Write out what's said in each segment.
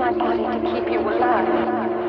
my body to keep you alive.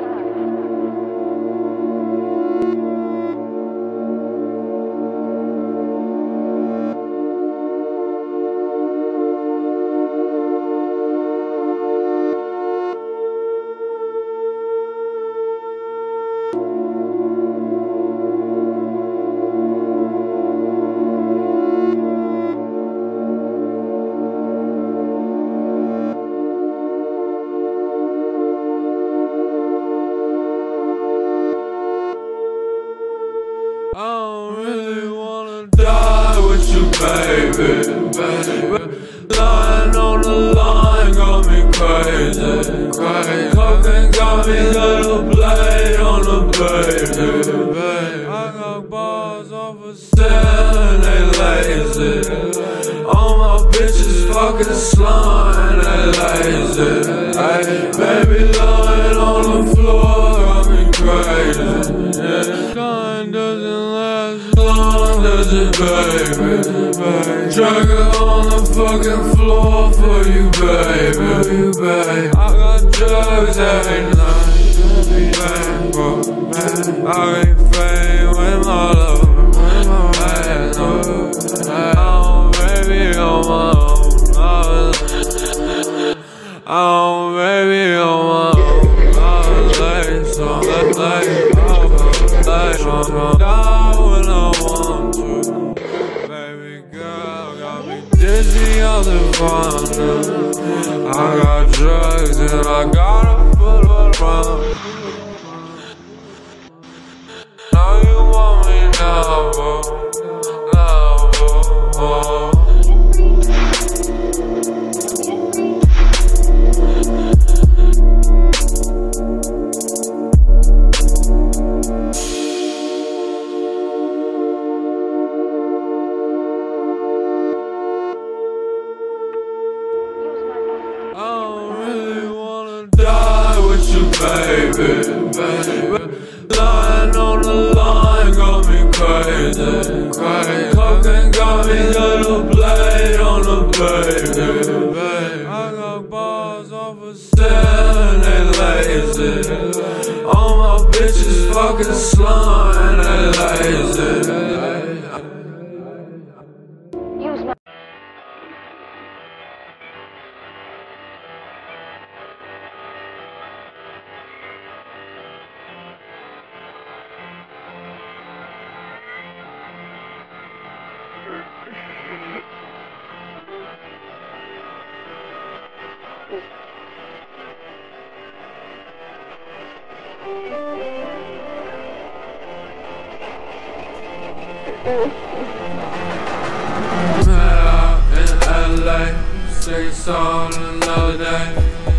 Baby. Lying on the line got me crazy, crazy. Cocaine got me little blade on the baby, baby. I got bars off of sand, they lazy. All my bitches fucking slime, they lazy. Ay, baby, lying on the floor got me crazy. Yeah. Time doesn't last long, it, baby? Drag it on the fucking floor for you, baby. You, baby. I got drugs every night, bro. I ain't fame with my love. I know, I'm baby on my own. I'm baby I gotta with you, baby, baby. Lying on the line got me crazy, crazy. Cocaine got me little blade on the baby, baby. I got bars off of sand, they lazy. All my bitches fucking slime, they lazy. In LA, another day.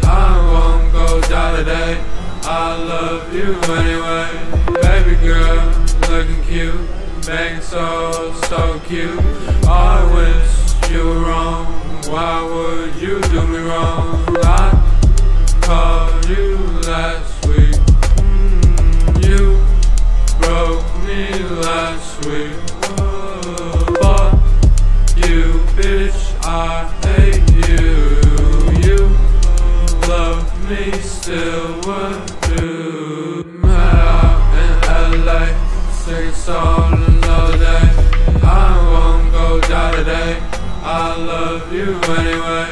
I won't go today. I love you anyway, baby girl, looking cute, making so so cute. I wish you wrong. Why would you do me wrong? I called you last week. Mm, you broke me last week. Fuck you, bitch, I hate you. You love me, still you anyway,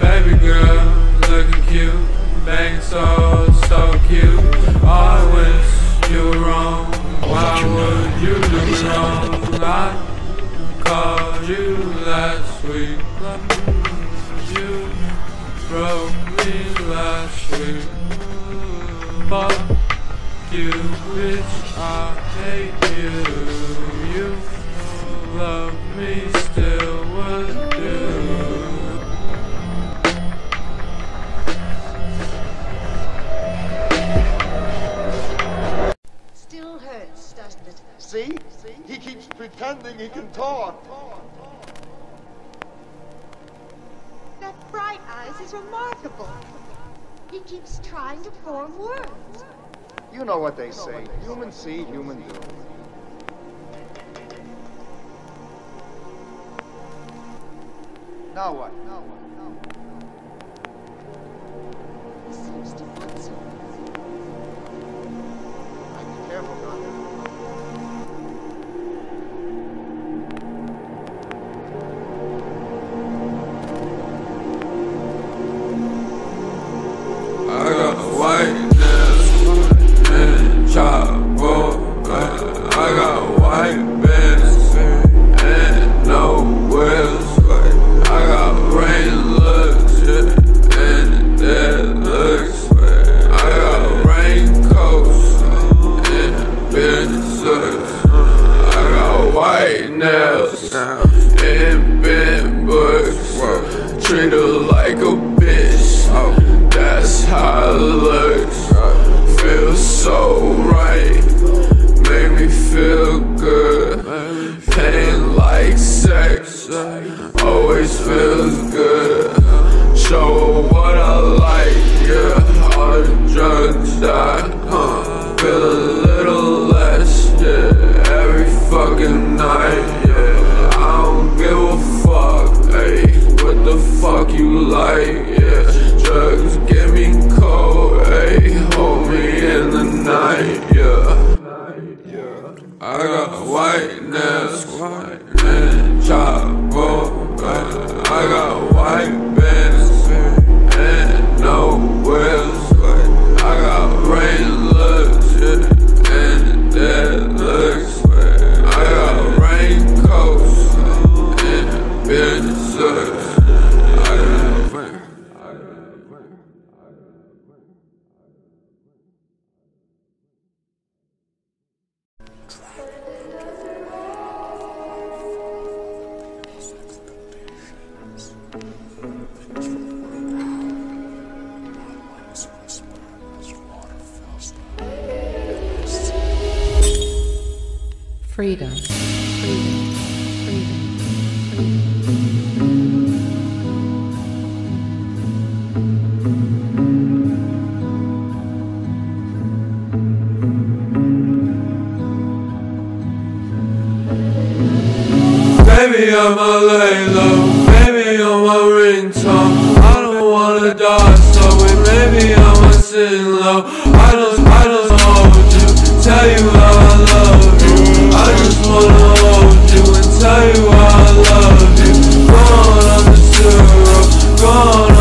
baby girl, looking cute, bang so so cute. I wish you were wrong. Why would you do me wrong? I called you last week. You broke me last week. Fuck you, bitch, I hate you. You love me, still He can talk. That Bright Eyes is remarkable. He keeps trying to form words. You know what they say. Human see, human do. Now what? Now what? Now what? He seems to want something. I got white nails and bent books. Treat I got whiteness, whiteness, chop, oh, I got white. freedom, freedom, Baby, I'm a lay low. Baby, I'm a ringtone. I don't wanna die, so maybe I'm a sin low. I don't, I don't hold you. Tell you how I love tell you I love you. Gone on the zero, gone.